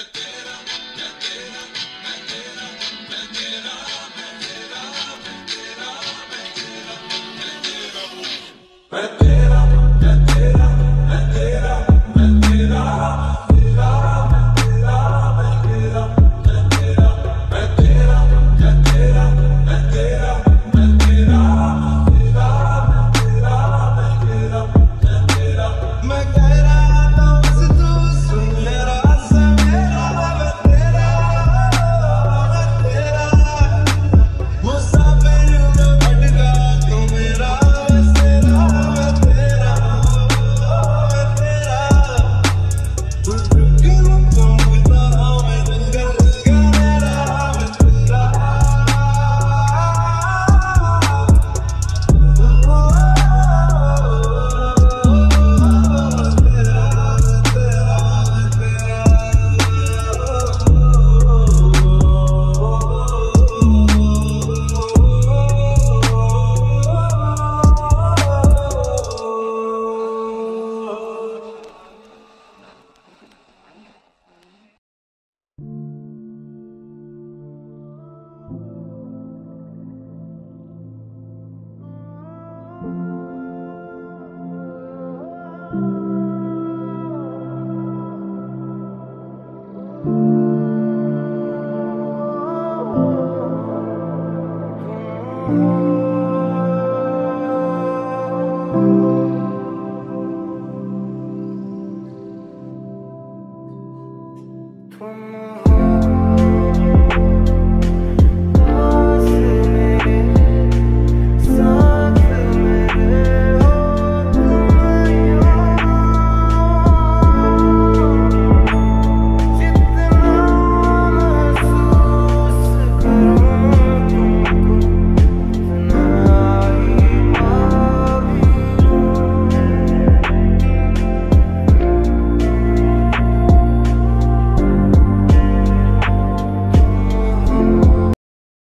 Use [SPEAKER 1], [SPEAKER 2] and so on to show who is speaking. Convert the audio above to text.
[SPEAKER 1] But for more.